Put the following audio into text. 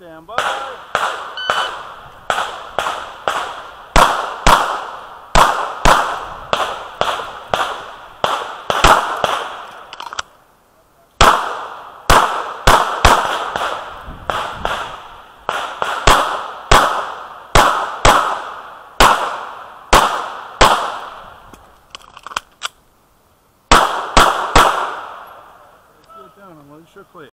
Stand by. down and let it down. Clear.